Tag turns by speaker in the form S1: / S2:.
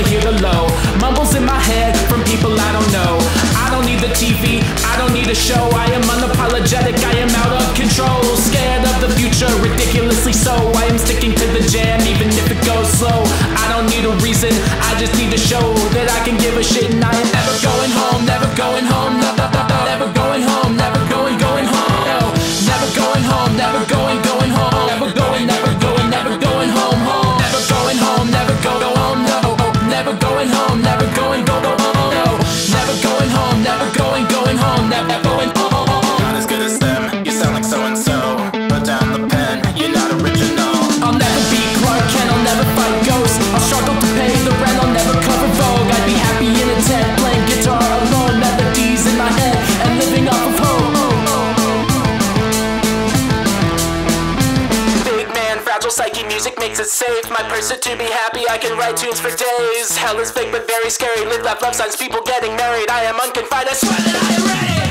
S1: never hear the low. Mumbles in my head from people I don't know. I don't need the TV, I don't need a show. I psyche music makes it safe. My person to be happy, I can write tunes for days. Hell is big but very scary. Live, laugh, love signs, people getting married. I am unconfined, I swear that I am ready.